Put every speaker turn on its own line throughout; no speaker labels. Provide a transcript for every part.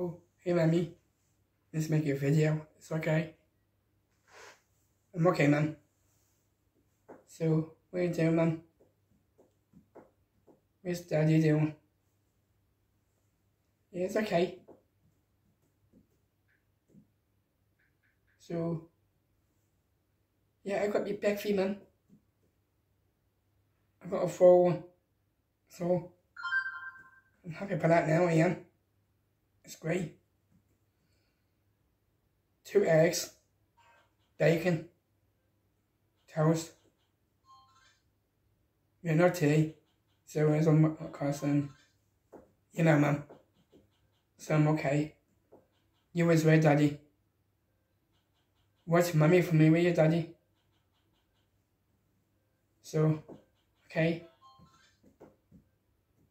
Oh, hey mommy. Let's make a video. It's okay. I'm okay, mum. So, what are you doing, mum? What's daddy doing? Yeah, it's okay. So, yeah, I got my back fee, man. I got a full one. So, I'm happy for that now, am. It's great. Two eggs, bacon, toast. Yeah, not tea. So it's on um, you know, mum. So I'm okay. You was right, daddy. What's mummy for me with you, daddy? So, okay.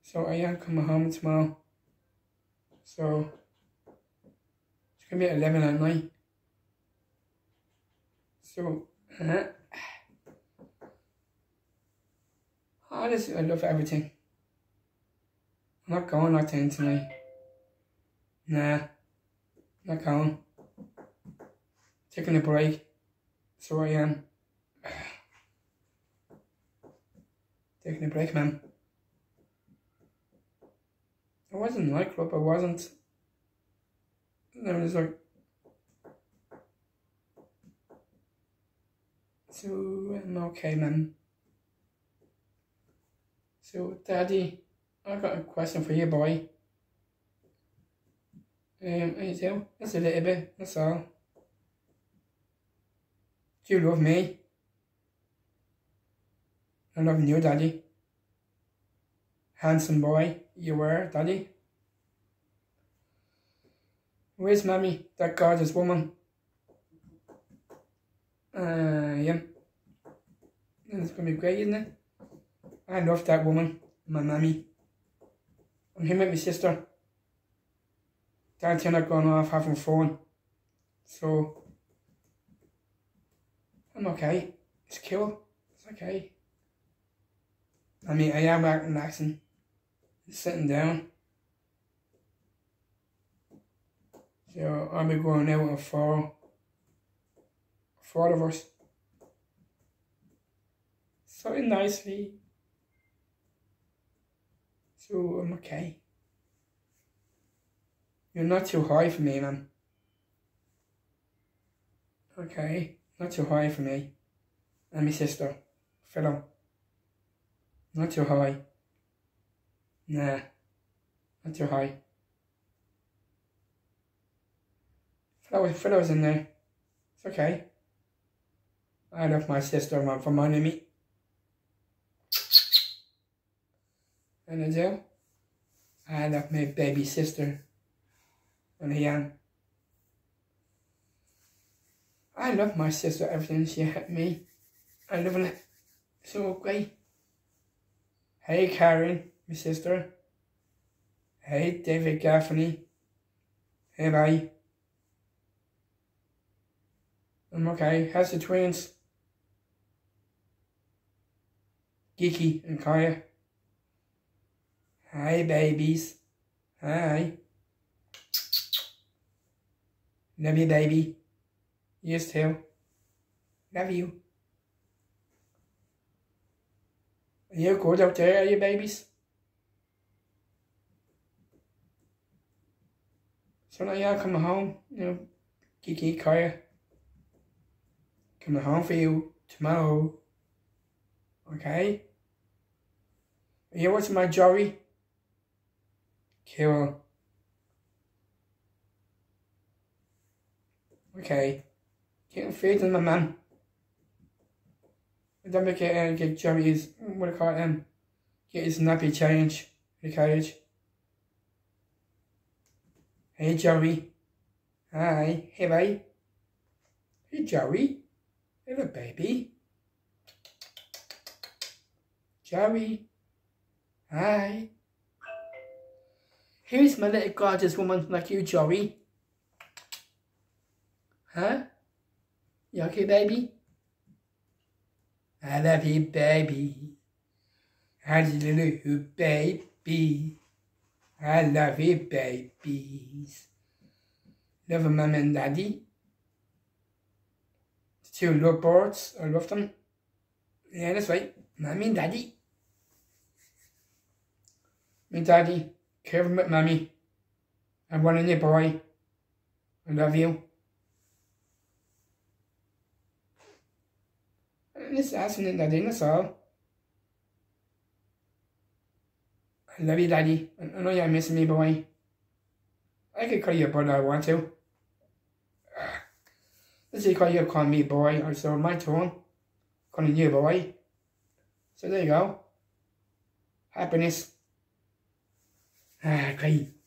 So I am coming home tomorrow. So it's gonna be at eleven at night. So uh, honestly I love everything. I'm not going nothing tonight. Nah. Not going. Taking a break. So I am. Taking a break, man. I wasn't nightclub, I wasn't. I was like. So, I'm okay, man. So, Daddy, I got a question for you, boy. Um, I do. Just a little bit, that's all. Do you love me? I love you, Daddy. Handsome boy, you were, Daddy. Where's Mommy, that gorgeous woman? Uh, yeah. It's gonna be great, isn't it? I love that woman, my mommy. I'm here with my sister. Dad's not going off having fun. So, I'm okay. It's cool. It's okay. I mean, I am Sitting down. So, I'll be going out with four. Four of us. So nicely. So, I'm okay. You're not too high for me, man. Okay, not too high for me. And my sister, Philo. Not too high. Nah, not too high. Philo, Philo's in there. It's okay. I love my sister man, for money me. And I do. I love my baby sister I am. I love my sister, everything she had me. I love it so great. Hey Karen, my sister. Hey David Gaffney. Hey bye. I'm okay. How's the twins? Geeky and Kaya. Hi babies. Hi. Love you, baby. Yes, too. Love you. Are you good out there, are you, babies? So now y'all coming home, you know, Kiki, Kaya. Coming home for you tomorrow. Okay? Are you watching my Joey? Cool. Okay. Getting feed on my man. Don't make it uh, get Joey's what do you call it um get his nappy change in the cage. Hey Joey. Hi. Hey babe. Hey Joey. Hello baby. Joey. Hi. Who's my little gorgeous woman like you, Joey? Huh? You okay, baby? I love you, baby. I love you, baby. I love you, babies. love mom and daddy. Two love birds, I love them. Yeah, that's right, mommy and daddy. My daddy, Kevin McMummy, and one in your boy. I love you. And this asking in daddy, that's all. I love you, daddy. I know you're missing me, boy. I could call you a brother I want to. Let's say call you call me boy, or so my turn. Calling you boy. So there you go. Happiness. Ah, great.